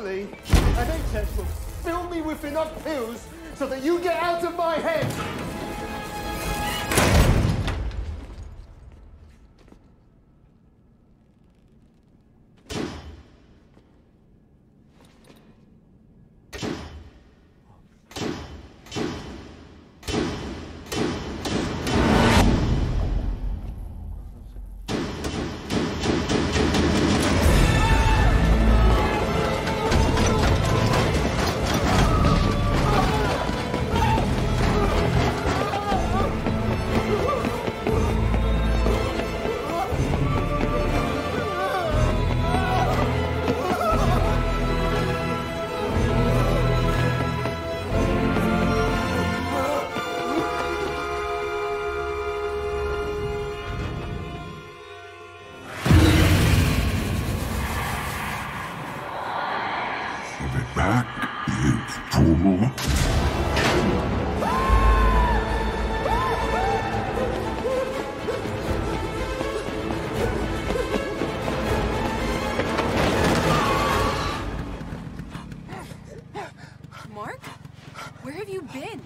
Hopefully, NHS will fill me with enough pills so that you get out of my head. Give it back, you fool. Mark? Where have you been?